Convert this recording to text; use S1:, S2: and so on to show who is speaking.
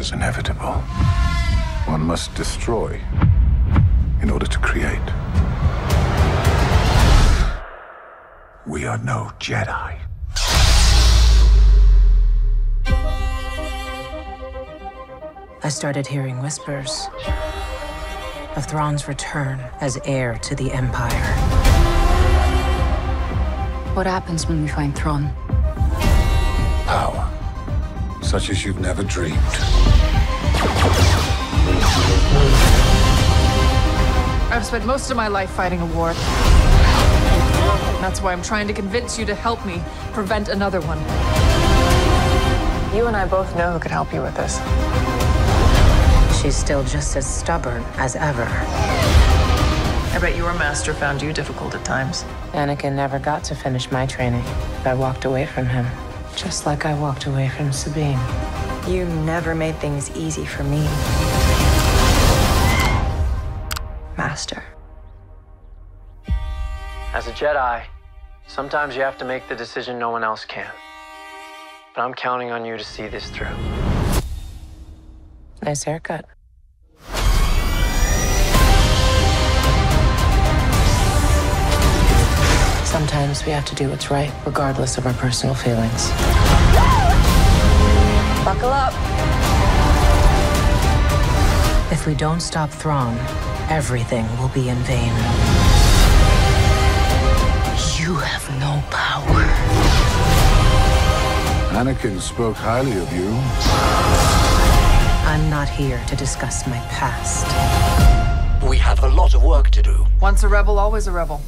S1: is inevitable. One must destroy in order to create. We are no Jedi.
S2: I started hearing whispers of Thrawn's return as heir to the Empire.
S3: What happens when we find Thrawn?
S1: Power. Such as you've never dreamed.
S4: I've spent most of my life fighting a war. That's why I'm trying to convince you to help me prevent another one. You and I both know who could help you with this.
S2: She's still just as stubborn as ever.
S4: I bet your master found you difficult at times.
S2: Anakin never got to finish my training. I walked away from him, just like I walked away from Sabine.
S5: You never made things easy for me. Master.
S6: As a Jedi, sometimes you have to make the decision no one else can. But I'm counting on you to see this through.
S2: Nice haircut. Sometimes we have to do what's right, regardless of our personal feelings.
S5: Buckle up.
S2: If we don't stop Thrawn, everything will be in vain. You have no power.
S1: Anakin spoke highly of you.
S2: I'm not here to discuss my past.
S7: We have a lot of work to do.
S4: Once a rebel, always a rebel.